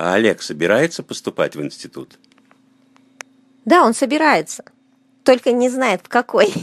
А Олег собирается поступать в институт? Да, он собирается. Только не знает, в какой.